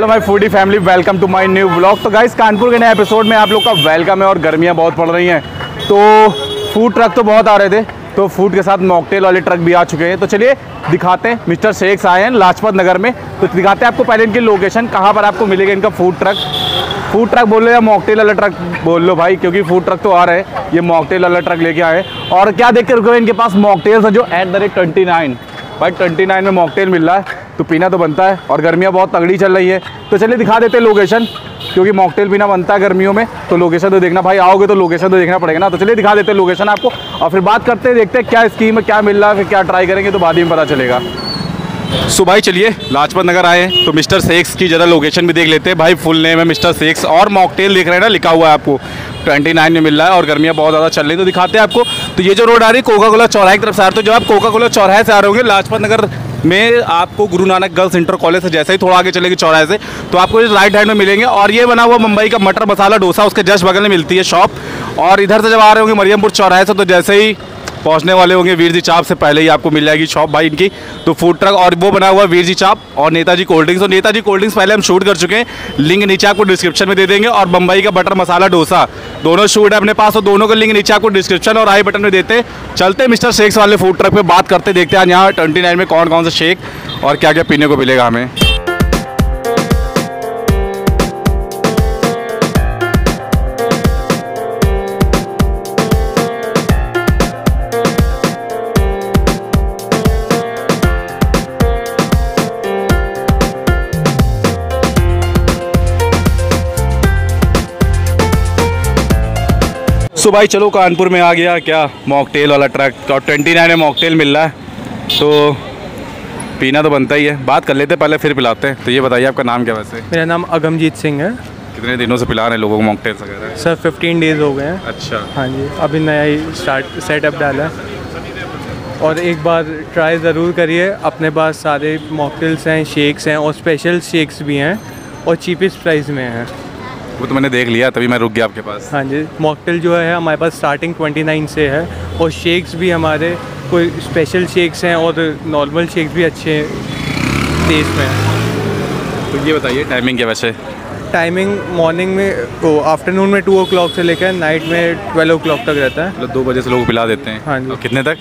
Hello my foodie family welcome to my new blog तो guys Kanpur के नए episode में आप लोग का वेलकम है और गर्मियाँ बहुत पड़ रही हैं। तो फ़ूड ट्रक तो बहुत आ रहे थे तो फ़ूड के साथ मॉकटेल वाले ट्रक भी आ चुके हैं। तो चलिए, दिखाते हैं। मिस्टर शेख्स आए हैं लाजपत नगर में। तो दिखाते हैं आपको पहले इनकी लोकेशन कहाँ पर आपको मिलेगा इनका फ़ूड ट्रक फ़ूड ट्रक बोल लो या मॉकटेल वाला ट्रक बोल लो भाई, क्योंकि फ़ूड ट्रक तो आ रहे हैं। ये मॉकटेल वाला ट्रक लेके आए और क्या देख के रुके इनके पास? मॉकटेल्स है जो at the rate twenty nine भाई ट्वेंटी नाइन में मॉकटेल मिल रहा है। तो पीना तो बनता है और गर्मियाँ बहुत तगड़ी चल रही है। तो चलिए दिखा देते हैं लोकेशन, क्योंकि मॉकटेल पीना बनता है गर्मियों में तो लोकेशन तो देखना, भाई आओगे तो लोकेशन तो देखना पड़ेगा ना। तो चलिए दिखा देते हैं लोकेशन आपको, और फिर बात करते हैं, देखते हैं क्या स्कीम है, क्या मिल रहा है, फिर क्या ट्राई करेंगे तो बाद में पता चलेगा। सो भाई चलिए, लाजपत नगर आए तो मिस्टर सेक्स की ज़रा लोकेशन भी देख लेते हैं। भाई फुल नेम है मिस्टर सेक्स, और मॉकटेल देख रहे हैं ना, लिखा हुआ है आपको। 29 में मिल रहा है, और गर्मियाँ बहुत ज़्यादा चल रही तो दिखाते हैं आपको। तो ये जो रोड आ रही है कोका कोला चौराहे की तरफ़ से आ रहे हो। तो जब आप कोका कोला चौराहे से आ रहे होंगे, लाजपत नगर में आपको Guru Nanak girls inter college से जैसे ही थोड़ा आगे चलेगी चौराहे से तो आपको राइट हैंड में मिलेंगे। और ये बना हुआ मुंबई का मटर मसाला डोसा, उसके जस्ट बगल में मिलती है शॉप और इधर से जब आ रहे होंगे मरियमपुर चौराहे से तो जैसे ही पहुँचने वाले होंगे वीर जी चाप से पहले ही आपको मिल जाएगी शॉप भाई इनकी। तो फ़ूड ट्रक और वो बना हुआ वीर जी चाप और नेताजी कोल्ड ड्रिंक्स और नेताजी कोल्ड ड्रिंक्स पहले हम शूट कर चुके हैं। लिंक नीचे आपको डिस्क्रिप्शन में दे देंगे और बम्बई का बटर मसाला डोसा। दोनों शूट है अपने पास और दोनों का लिंक नीचे आपको डिस्क्रिप्शन और आई बटन में देते चलते मिस्टर शेक्स वाले फ़ूड ट्रक पे बात करते देखते हैं यहाँ ट्वेंटी में कौन कौन सा शेक और क्या क्या पीने को मिलेगा हमें। सो भाई चलो कानपुर में आ गया क्या मॉकटेल वाला ट्रक और ट्वेंटी नाइन में मॉकटेल मिल रहा है तो पीना तो बनता ही है। बात कर लेते पहले फिर पिलाते हैं। तो ये बताइए आपका नाम क्या वैसे? मेरा नाम अगमजीत सिंह है। कितने दिनों से पिला रहे हैं लोगों को मॉकटेल वगैरह? सर 15 डेज़ हो गए हैं। अच्छा। हाँ जी अभी नया ही स्टार्ट सेटअप डाला है। और एक बार ट्राई ज़रूर करिए अपने पास सारे मॉकटेल्स हैं शेक्स हैं और स्पेशल शेक्स भी हैं और चीपेस्ट प्राइस में हैं। वो तो मैंने देख लिया तभी मैं रुक गया आपके पास। हाँ जी मॉकटेल जो है हमारे पास स्टार्टिंग 29 से है और शेक्स भी हमारे कोई स्पेशल शेक्स हैं और नॉर्मल शेक्स भी अच्छे टेस्ट में हैं। तो ये बताइए टाइमिंग क्या वैसे? टाइमिंग मॉर्निंग में ओ आफ्टरनून में टू ओ से लेकर नाइट में ट्वेल्व ओ तक रहता है। मतलब दो बजे से लोग पिला देते हैं। हाँ जी। कितने तक?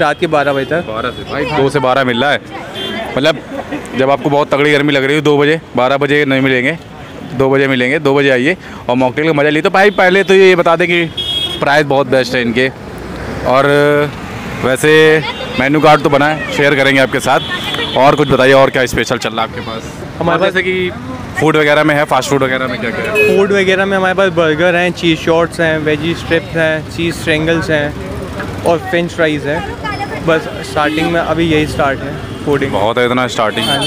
रात के बारह बजे तक। बारह से भाई दो से बारह मिल रहा है। मतलब जब आपको बहुत तगड़ी गर्मी लग रही है दो बजे बारह बजे नहीं मिलेंगे। दो बजे मिलेंगे दो बजे आइए और मॉकटेल का मज़ा ली तो भाई पहले तो ये बता दें कि प्राइस बहुत बेस्ट है इनके। और वैसे मेन्यू कार्ड तो बना है शेयर करेंगे आपके साथ। और कुछ बताइए और क्या स्पेशल चल रहा है आपके पास? हमारे पास जैसे कि फ़ूड वगैरह में है फास्ट फ़ूड वगैरह में क्या क्या है? फ़ूड वगैरह में हमारे पास बर्गर हैं चीज़ शॉर्ट्स हैं वेजी स्ट्रिप्स हैं चीज़ स्ट्रेंगल्स हैं और फ्रेंच फ्राइज़ हैं। बस स्टार्टिंग में अभी यही स्टार्ट है फूडिंग बहुत है इतना स्टार्टिंग हाँ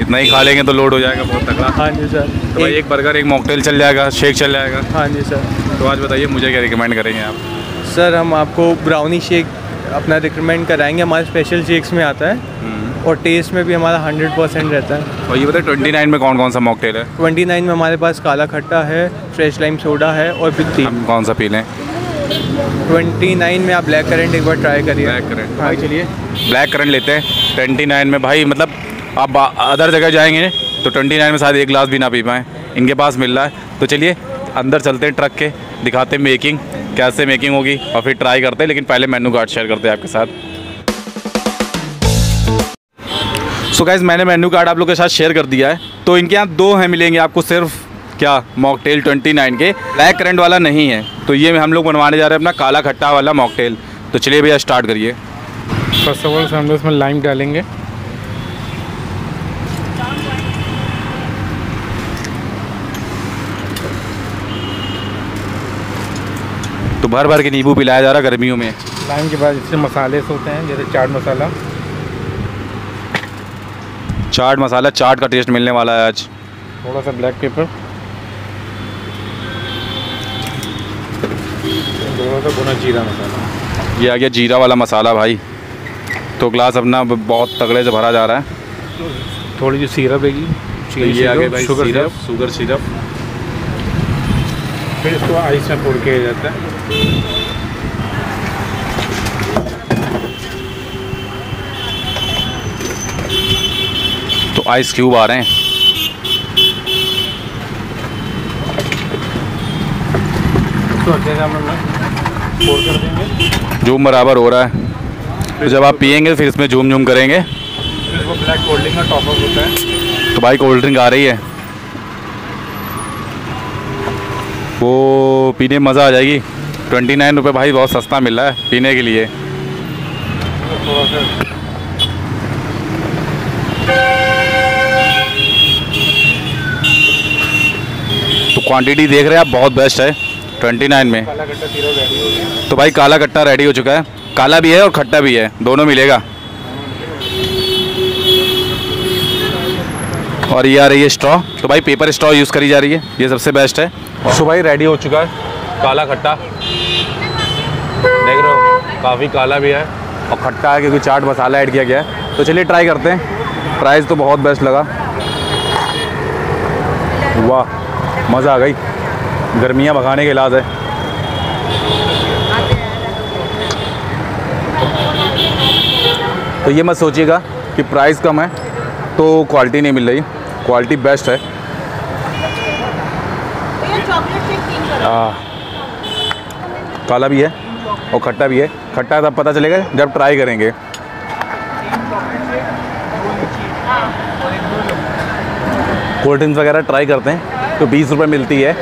इतना ही खा लेंगे तो लोड हो जाएगा बहुत तगड़ा। हाँ जी सर तो भाई एक बर्गर एक मॉकटेल चल जाएगा शेक चल जाएगा। हाँ जी सर तो आज बताइए मुझे क्या रिकमेंड करेंगे आप? सर हम आपको ब्राउनी शेक अपना रिकमेंड कराएँगे। हमारे स्पेशल शेक्स में आता है और टेस्ट में भी हमारा हंड्रेड परसेंट रहता है। और ये बताइए ट्वेंटी नाइन में कौन कौन सा मॉकटेल है? ट्वेंटी नाइन में हमारे पास काला खट्टा है फ्रेश लाइम सोडा है और बित्ती हम कौन सा पी लें? ट्वेंटी नाइन में आप ब्लैक करेंट एक बार ट्राई करिए। ब्लैक करंट हाँ चलिए ब्लैक करंट लेते हैं। ट्वेंटी नाइन में भाई मतलब आप अदर जगह जाएँगे तो ट्वेंटी नाइन में शायद एक गिलास भी ना पी पाएँ। इनके पास मिल रहा है। तो चलिए, अंदर चलते हैं ट्रक के, दिखाते हैं मेकिंग कैसे मेकिंग होगी और फिर ट्राई करते हैं, लेकिन पहले मेनू कार्ड शेयर करते हैं आपके साथ। सो गाइज़ मैंने मेन्यू कार्ड आप लोग के साथ शेयर कर दिया है। तो इनके यहाँ दो हैं मिलेंगे आपको सिर्फ़ क्या? मॉकटेल 29 के। ब्लैक करंट वाला नहीं है। तो ये हम लोग बनवाने जा रहे हैं अपना काला खट्टा वाला मॉकटेल तो चलिए भैया स्टार्ट करिए। फ़र्स्ट ऑफ़ ऑल हम लोग इसमें लाइम डालेंगे। तो भर भर के नींबू पिलाया जा रहा है गर्मियों में। लाइम के बाद इससे मसाले होते हैं जैसे चाट मसाला। चाट मसाला चाट का टेस्ट मिलने वाला है आज। थोड़ा सा ब्लैक पेपर थोड़ा सा भुना जीरा मसाला। ये आ गया जीरा वाला मसाला भाई। तो ग्लास अपना बहुत तगड़े से भरा जा रहा है। थोड़ी सी सीरप है तो ये आ गया भाई sugar syrup syrup sugar syrup फिर इसको आइस में किया जाता है। तो आइस क्यूब आ रहे हैं। जूम बराबर हो रहा है। तो जब आप पियेंगे फिर इसमें जूम जूम करेंगे। तो भाई कोल्ड ड्रिंक आ रही है। वो पीने में मज़ा आ जाएगी। ट्वेंटी नाइन रुपये भाई, बहुत सस्ता मिल रहा है पीने के लिए। तो क्वांटिटी देख रहे हैं आप, बहुत बेस्ट है। ट्वेंटी नाइन में। तो भाई काला कट्टा रेडी हो चुका है। काला भी है और खट्टा भी है। दोनों मिलेगा। और ये आ रही है स्ट्रॉ तो भाई पेपर स्ट्रॉ यूज़ करी जा रही है। ये सबसे बेस्ट है। सो भाई रेडी हो चुका है। काला खट्टा। देख रहे हो, काफ़ी काला भी है। और खट्टा है क्योंकि चाट मसाला ऐड किया गया है। तो चलिए ट्राई करते हैं। प्राइस तो बहुत बेस्ट लगा। वाह, मज़ा आ गई। गर्मियाँ भगाने के इलाज है। तो ये मत सोचिएगा कि प्राइस कम है तो क्वालिटी नहीं मिल रही। क्वालिटी बेस्ट है चॉकलेट शेक तीन करो आ, काला भी है और खट्टा भी है। खट्टा तब पता चलेगा जब ट्राई करेंगे। कोल्ड ड्रिंक्स वगैरह ट्राई करते हैं तो बीस रुपये मिलती है।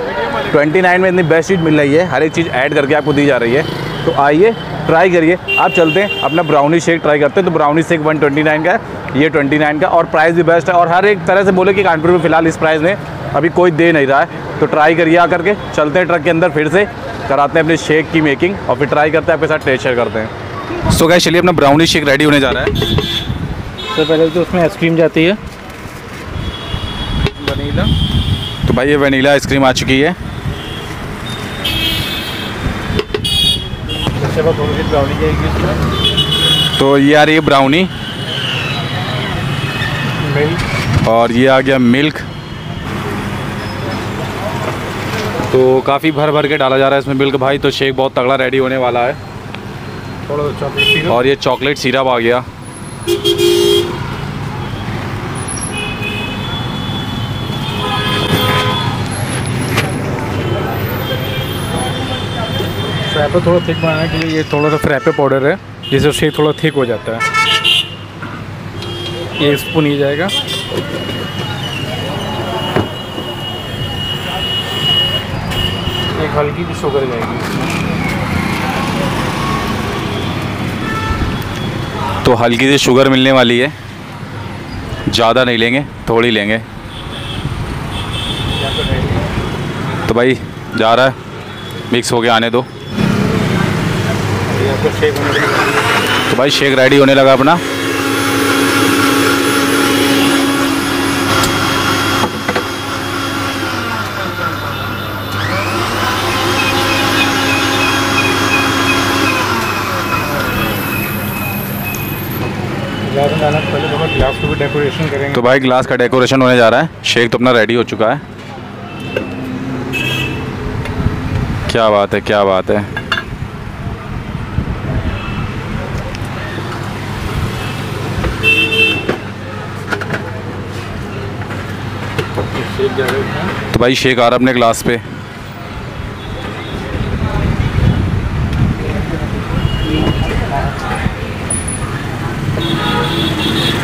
ट्वेंटी नाइन में इतनी बेस्ट चीज़ मिल रही है, हर एक चीज़ ऐड करके आपको दी जा रही है। तो आइए ट्राई करिए। आप चलते हैं, अपना ब्राउनी शेक ट्राई करते हैं तो brownie shake one twenty nine का है, ये ट्वेंटी नाइन का और प्राइस भी बेस्ट है। और हर एक तरह से बोले कि कानपुर में फ़िलहाल इस प्राइस में अभी कोई दे नहीं रहा है। तो ट्राई करिए आकर के। चलते हैं ट्रक के अंदर फिर से। कराते हैं अपने शेक की मेकिंग और फिर ट्राई करते हैं आपके साथ टेस्ट शेयर करते हैं। सो क्या चलिए अपना ब्राउनी शेक रेडी होने जा रहा है। सबसे पहले तो उसमें आइसक्रीम जाती है। वनीला। तो भाई ये वनीला आइसक्रीम आ चुकी है। उसके बाद थोड़ी सी ब्राउनी जाएगी इसमें तो ये आ रही है ब्राउनी और ये आ गया मिल्क तो काफ़ी भर भर के डाला जा रहा है इसमें मिल्क भाई तो शेक बहुत तगड़ा रेडी होने वाला है। थोड़ा सा चॉकलेट सिरप और ये चॉकलेट सिरप आ गया। फ्रैपे थोड़ा थिक बनाने के लिए ये थोड़ा सा फ्रैपे पाउडर है जिससे शेक थोड़ा थिक हो जाता है। एक स्पून ही जाएगा। हल्की सी शुगर जाएगी। तो हल्की सी शुगर मिलने वाली है। ज़्यादा नहीं लेंगे, थोड़ी लेंगे। तो भाई, जा रहा है। मिक्स हो गया आने दो। तो भाई शेक रेडी होने लगा अपना। ग्लास में डालने पहले थोड़ा ग्लास को भी डेकोरेशन करेंगे। तो भाई ग्लास का डेकोरेशन होने जा रहा है। शेक तो अपना रेडी हो चुका है। क्या बात है क्या बात है। इसमें तो भाई शेक आ रहा है अपने ग्लास पे।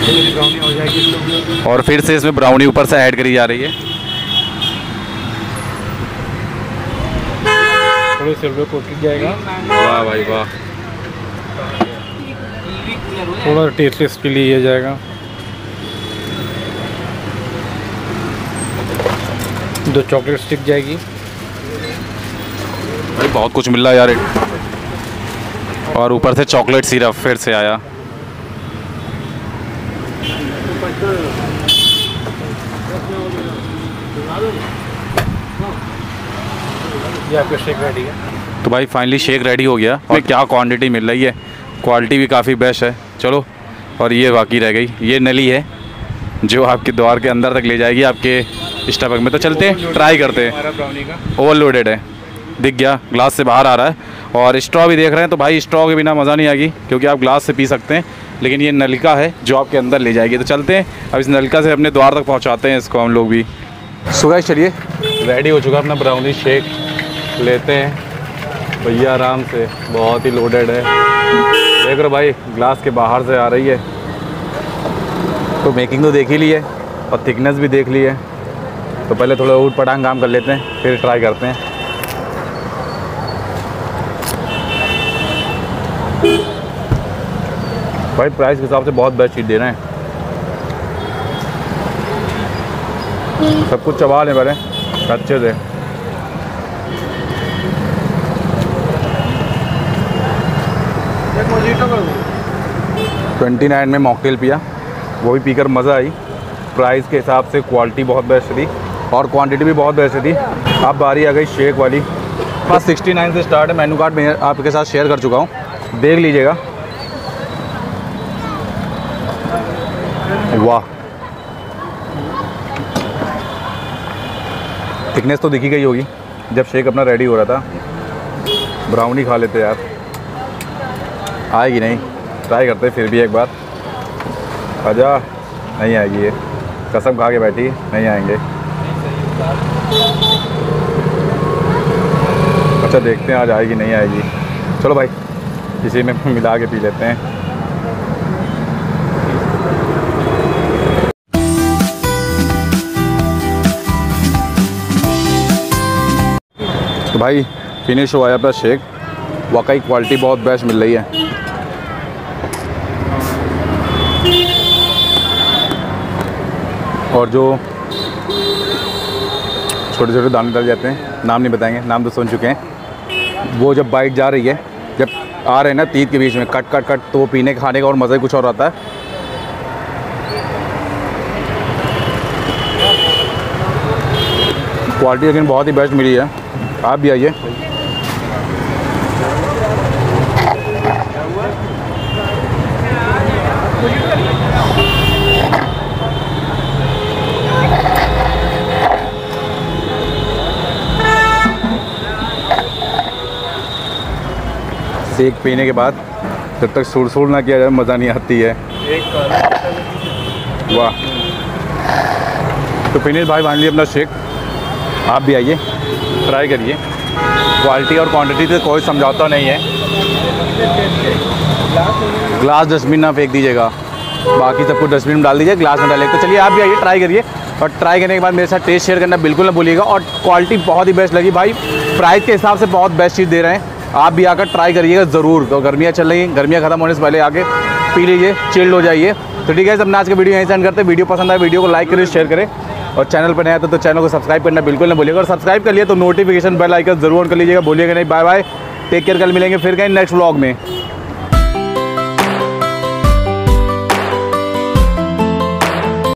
ब्राउनी हो जाएगी इसको और फिर से इसमें ब्राउनी ऊपर से ऐड करी जा रही है। थोड़ी सिल्वर कोटेड जाएगा। वाह भाई वाह। थोड़ा टेस्ट इसके लिए जाएगा। दो चॉकलेट स्टिक जाएगी। भाई बहुत कुछ मिल रहा है यार। और ऊपर से चॉकलेट सिरप फिर से आया। ये आपका शेक रेडी है। तो भाई फाइनली शेक रेडी हो गया। और क्या क्वांटिटी मिल रही है? क्वालिटी भी काफ़ी बेस्ट है। चलो और ये बाकी रह गई। ये नली है जो आपके द्वार के अंदर तक ले जाएगी आपके स्टमक में। तो चलते हैं ट्राई करते हैं। हमारा ब्राउनी ओवरलोडेड है। दिख गया ग्लास से बाहर आ रहा है। और स्ट्रॉ भी देख रहे हैं तो भाई स्ट्रॉ के बिना मज़ा नहीं आएगी, क्योंकि आप ग्लास से पी सकते हैं। लेकिन ये नलका है, जो आपके अंदर ले जाएगी। तो चलते हैं, अब इस नलका से अपने द्वार तक पहुँचाते हैं इसको हम लोग भी। सुबह चलिए। रेडी हो चुका अपना ब्राउनी शेक लेते हैं। भैया आराम से, बहुत ही लोडेड है। देख रहे भाई ग्लास के बाहर से आ रही है। तो मेकिंग तो देख ही ली है, और थिकनेस भी देख ली है। तो पहले थोड़ा ऊट पटांग काम कर लेते हैं, फिर ट्राई करते हैं। भाई प्राइस के हिसाब से बहुत बेस्ट चीज़ दे रहे हैं। सब कुछ चबा लें पहले, अच्छे से। ट्वेंटी नाइन में मॉकटेल पिया, वो भी पीकर मज़ा आई। प्राइस के हिसाब से क्वालिटी बहुत बेस्ट थी और क्वांटिटी भी बहुत बेस्ट थी। अब बारी आ गई शेक वाली। बस सिक्सटी नाइन से स्टार्ट है मेनू कार्ड मैं आपके साथ शेयर कर चुका हूँ। देख लीजिएगा। वाह। थिकनेस तो दिखी गई होगी, जब शेक अपना रेडी हो रहा था। ब्राउनी खा लेते यार। आएगी नहीं। ट्राई करते फिर भी एक बार। आजा। नहीं आएगी ये। कसम खा के बैठी। नहीं आएँगे। अच्छा देखते हैं आज आएगी, नहीं आएगी। चलो भाई, इसी में मिला के पी लेते हैं। तो भाई फिनिश हुआ है अपना शेक वाकई क्वालिटी बहुत बेस्ट मिल रही है। और जो छोटे छोटे दाने डल जाते हैं, नाम नहीं बताएँगे, नाम तो सुन चुके हैं। वो जब बाइट जा रही है, जब आ रहे हैं ना तीत के बीच में कट कट कट तो वो पीने, खाने का और मज़ा कुछ और आता है। क्वालिटी लेकिन बहुत ही बेस्ट मिली है। आप भी आइए। सेक पीने के बाद जब तक सुर सुर ना किया जाए, मज़ा नहीं आती है। वाह। तो फिनिश भाई, मान लीजिए अपना शेक। आप भी आइए। ट्राई करिए। क्वालिटी और क्वांटिटी से कोई समझौता नहीं है। ग्लास डस्टबिन ना फेंक दीजिएगा। बाकी सबको डस्टबिन में डाल दीजिए ग्लास में डालिए। तो चलिए, आप भी आइए ट्राई करिए। और ट्राई करने के बाद मेरे साथ टेस्ट शेयर करना बिल्कुल ना भूलिएगा। और क्वालिटी बहुत ही बेस्ट लगी भाई। प्राइस के हिसाब से बहुत बेस्ट चीज़ दे रहे हैं। आप भी आकर ट्राई करिएगा ज़रूर। तो गर्मियाँ चल रही हैं, गर्मियाँ ख़त्म होने से पहले आके पी लीजिए चिल्ड हो जाइए। तो ठीक है सब आज का वीडियो यहीं सेंड करते वीडियो पसंद आए वीडियो को लाइक करें शेयर करें। और चैनल पर नया था तो चैनल को सब्सक्राइब करना बिल्कुल ना भूलिएगा और सब्सक्राइब कर लिए तो नोटिफिकेशन बेल आइकन ज़रूर कर लीजिएगा। बोलिएगा नहीं बाय बाय टेक केयर कल मिलेंगे फिर कहीं नेक्स्ट ब्लॉग में।